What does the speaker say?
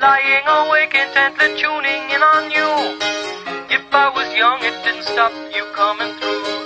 Lying awake intently tuning in on you. If I was young, it didn't stop you coming through.